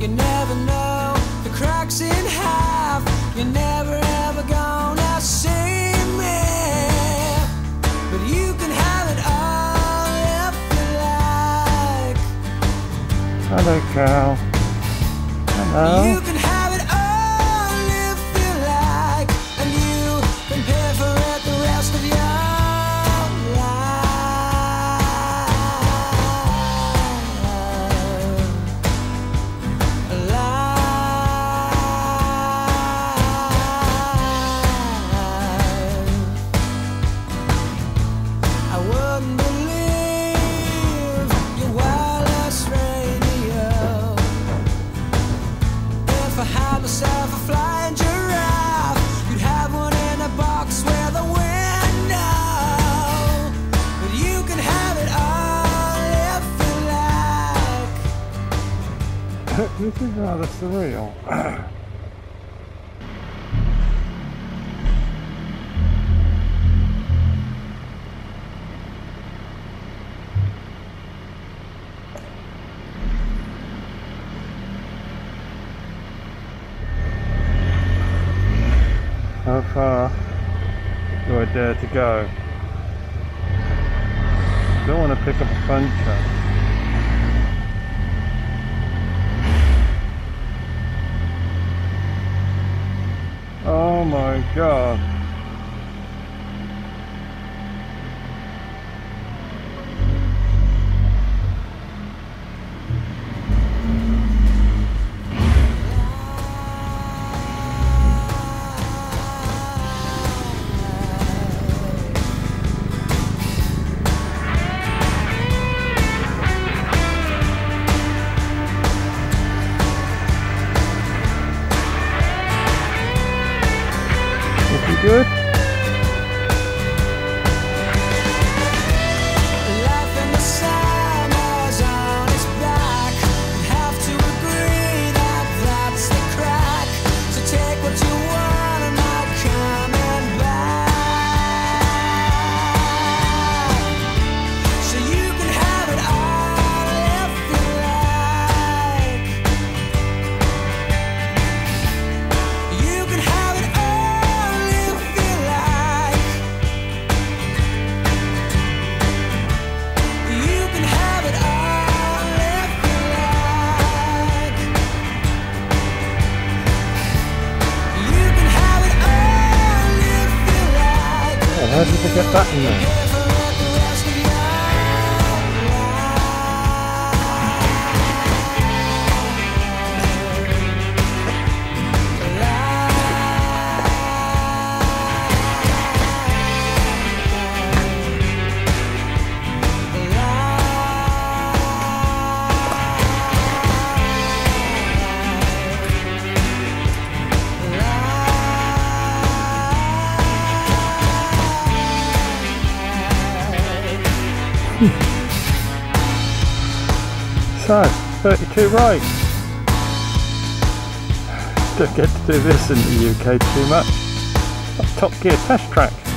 You never know the cracks in half. You're never ever gonna see me. But you can have it all if you like. Hello, cow. Hello. This is rather surreal. How far do I dare to go? Don't want to pick up a puncture. Oh my god. Good? Like. Oh, how did I So, 32 right. Don't get to do this in the UK too much. Top Gear test track.